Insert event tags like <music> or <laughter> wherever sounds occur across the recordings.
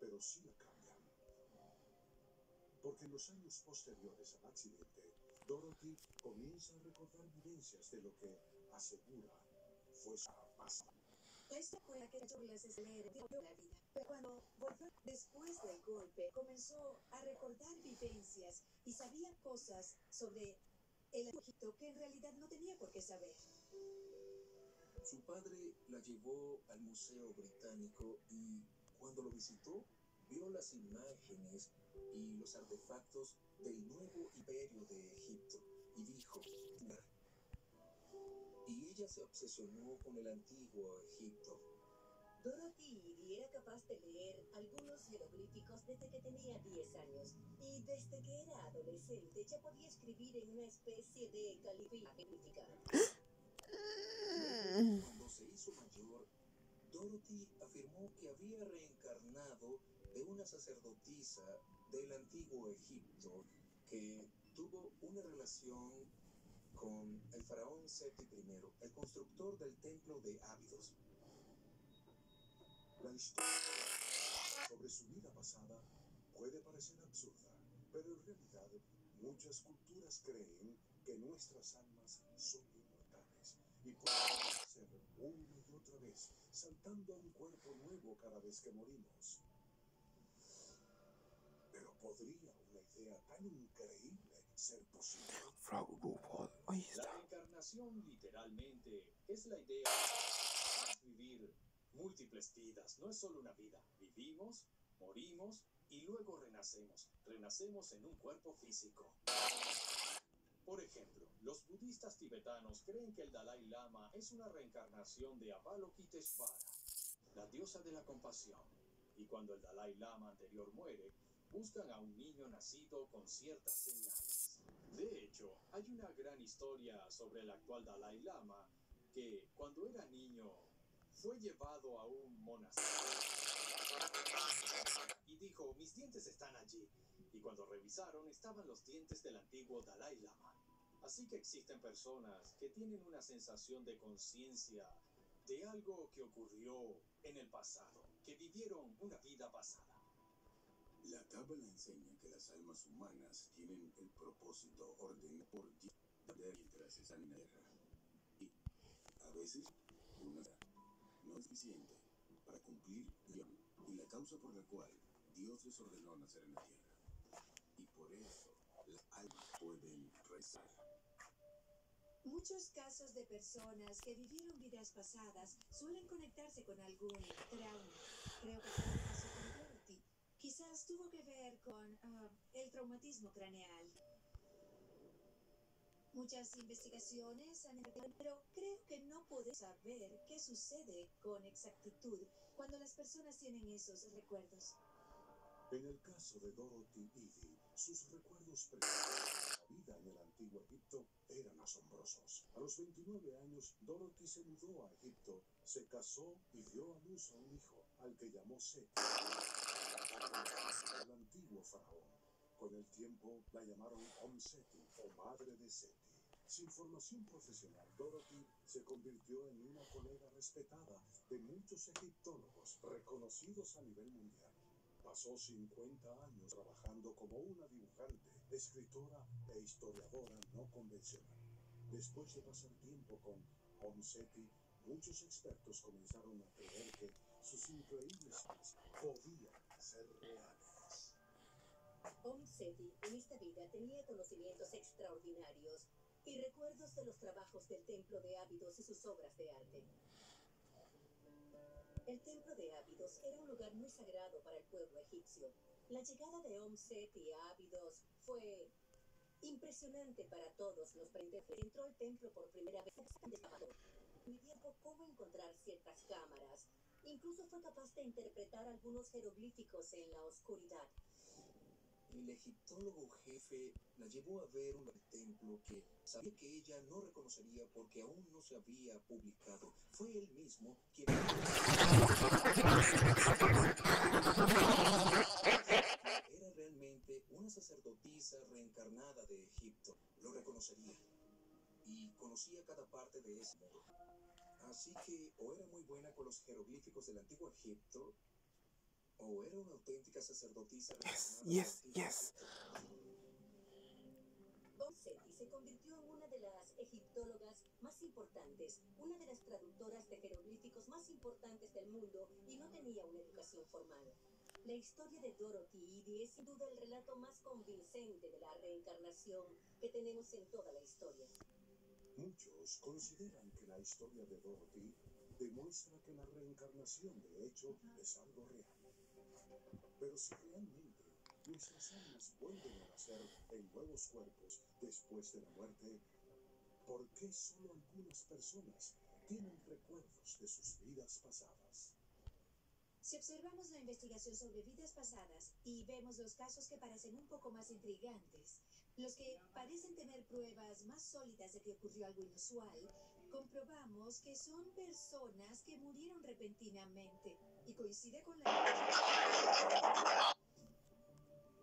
pero sí la cambian. Porque en los años posteriores al accidente, Dorothy comienza a recordar vivencias de lo que asegura fue su pasado. Esta fue que de leer dio la vida. Pero cuando volvió después del golpe, comenzó a recordar vivencias y sabía cosas sobre el Egipto que en realidad no tenía por qué saber. Su padre la llevó al Museo Británico y cuando lo visitó, vio las imágenes y los artefactos del nuevo imperio de Egipto y dijo, y ella se obsesionó con el antiguo Egipto. Dorothy era capaz de leer algunos jeroglíficos desde que tenía 10 años y desde que era adolescente ya podía escribir en una especie de caligrafía. Cuando se hizo mayor, Dorothy afirmó que había reencarnado de una sacerdotisa del antiguo Egipto que tuvo una relación con el faraón Seti I, el constructor del templo de Ábidos. La historia sobre su vida pasada puede parecer absurda, pero en realidad muchas culturas creen que nuestras almas son inmortales y pueden nacer una y otra vez, saltando a un cuerpo nuevo cada vez que morimos. Pero ¿podría una idea tan increíble ser posible? Ahí La está. reencarnación literalmente es la idea de vivir múltiples vidas. No es solo una vida. Vivimos, morimos y luego renacemos. Renacemos en un cuerpo físico. Por ejemplo, los budistas tibetanos creen que el Dalai Lama es una reencarnación de Avalokiteshvara, la diosa de la compasión. Y cuando el Dalai Lama anterior muere, buscan a un niño nacido con ciertas señales. De hecho, hay una gran historia sobre el actual Dalai Lama que cuando era niño fue llevado a un monasterio y dijo, mis dientes están allí. Y cuando revisaron estaban los dientes del antiguo Dalai Lama. Así que existen personas que tienen una sensación de conciencia de algo que ocurrió en el pasado, que vivieron una vida pasada. La cábala enseña que las almas humanas tienen el propósito ordenado por Dios mientras están en la tierra. Y a veces una no es suficiente para cumplir y la causa por la cual Dios les ordenó nacer en la tierra. Y por eso pueden rezar. Muchos casos de personas que vivieron vidas pasadas suelen conectarse con algún trauma. Creo que el caso con Dorothy. Quizás tuvo que ver con ah, el traumatismo craneal. Muchas investigaciones han pero creo que no podemos saber qué sucede con exactitud cuando las personas tienen esos recuerdos. En el caso de Dorothy Ivy, sus recuerdos previos la vida en el antiguo Egipto eran asombrosos. A los 29 años, Dorothy se mudó a Egipto, se casó y dio a luz a un hijo, al que llamó Seti, el antiguo faraón. Con el tiempo la llamaron Om-Seti o Madre de Seti. Sin formación profesional, Dorothy se convirtió en una colega respetada de muchos egiptólogos reconocidos a nivel mundial. Pasó 50 años trabajando como una dibujante, escritora e historiadora no convencional. Después de pasar tiempo con Om-Seti, muchos expertos comenzaron a creer que sus increíbles podían ser reales. Om Seti en esta vida tenía conocimientos extraordinarios y recuerdos de los trabajos del templo de Ábidos y sus obras de arte. El templo de Ábidos era un lugar muy sagrado para el pueblo egipcio. La llegada de Om Seti a Ábidos fue impresionante para todos los presentes. Entró al templo por primera vez. Midiendo cómo encontrar ciertas cámaras. Incluso fue capaz de interpretar algunos jeroglíficos en la oscuridad. El egiptólogo jefe la llevó a ver un templo que sabía que ella no reconocería porque aún no se había publicado. Fue él mismo quien era realmente una sacerdotisa reencarnada de Egipto. Lo reconocería y conocía cada parte de ese mundo. Así que o era muy buena con los jeroglíficos del antiguo Egipto ¿O era una auténtica sacerdotisa? Yes, relacionada yes, yes. Omseti se convirtió en una de las egiptólogas más importantes, una de las traductoras de jeroglíficos más importantes del mundo y no tenía una educación formal. La historia de Dorothy Edie es sin duda el relato más convincente de la reencarnación que tenemos en toda la historia. Muchos consideran que la historia de Dorothy demuestra que la reencarnación de hecho es algo real. Pero si realmente nuestras almas vuelven a nacer en nuevos cuerpos después de la muerte, ¿por qué solo algunas personas tienen recuerdos de sus vidas pasadas? Si observamos la investigación sobre vidas pasadas y vemos los casos que parecen un poco más intrigantes, los que parecen tener pruebas más sólidas de que ocurrió algo inusual, comprobamos que son personas que murieron repentinamente y coincide con la...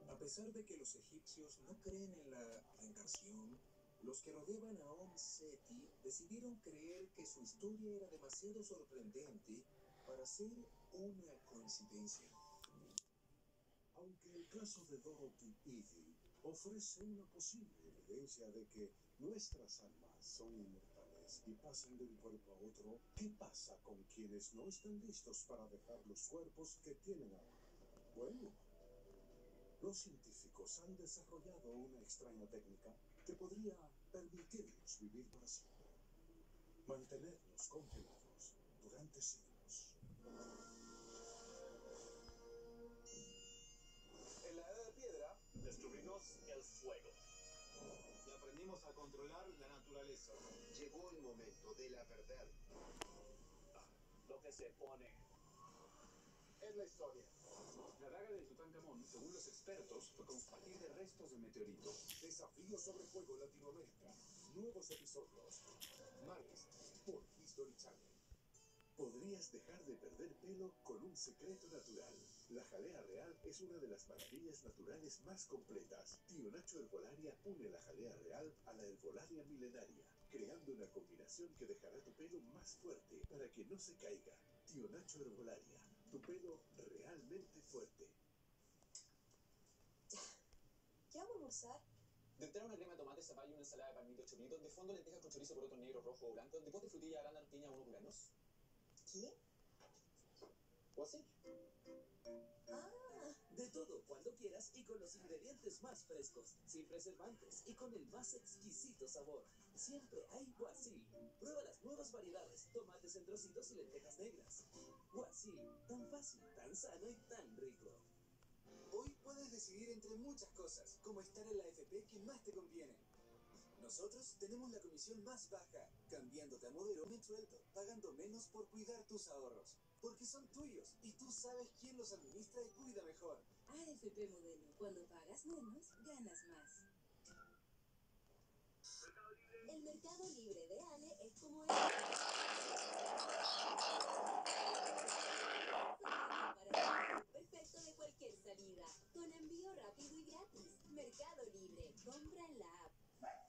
A pesar de que los egipcios no creen en la reencarnación, los que rodeaban a Om Seti decidieron creer que su historia era demasiado sorprendente para ser una coincidencia. Aunque el caso de Dorothy Eddy ofrece una posible evidencia de que nuestras almas son inmortales y pasan de un cuerpo a otro, ¿qué pasa con quienes no están listos para dejar los cuerpos que tienen ahora? Bueno, los científicos han desarrollado una extraña técnica que podría permitirnos vivir para siempre, mantenernos congelados durante siglos. En la edad de piedra descubrimos el fuego. Y aprendimos a controlar la naturaleza. Llegó el momento de la verdad. Lo que se pone es la historia. La daga de Tutankamón, según los expertos, fue con partir de restos de meteorito. Desafío sobre Fuego Latinoamérica. Nuevos episodios. Martes por History Channel. Podrías dejar de perder pelo con un secreto natural. La jalea real es una de las maravillas naturales más completas. Tío Nacho Herbolaria une la jalea real a la herbolaria milenaria, creando una combinación que dejará tu pelo más fuerte para que no se caiga. Tío Nacho Herbolaria, tu pelo realmente fuerte. <laughs> ¿Qué vamos a almorzar? De entrada una crema de tomate, zapallo y una ensalada de palmito chorito. De fondo lentejas con chorizo, poroto negro, rojo o blanco. De pote frutilla, arándano, piña. ¿Qué? Ah, De todo, cuando quieras y con los ingredientes más frescos, sin preservantes y con el más exquisito sabor. Siempre hay Guasil. Prueba las nuevas variedades, tomates en trocitos y lentejas negras. Guasil, tan fácil, tan sano y tan rico. Hoy puedes decidir entre muchas cosas, como estar en la FP que más te conviene. Nosotros tenemos la comisión más baja, cambiándote a modelo suelto, pagando menos por cuidar tus ahorros. Porque son tuyos y tú sabes quién los administra y cuida mejor. AFP Modelo. Cuando pagas menos, ganas más. El mercado libre de Ale es como el... Perfecto de cualquier salida. Con envío rápido y gratis. Mercado Libre. Compra en la app. Ya.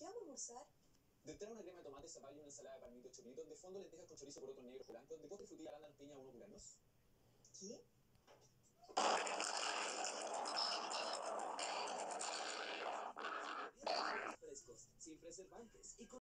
¿Qué vamos a almorzar? De entrada una crema de tomate, zapallo una ensalada de palmito chorito. De fondo lentejas con chorizo, poroto negro, rojo o blanco. De pote frutilla, arándano, piña, unos granos. ¿Qué? Frescos, sin preservantes y con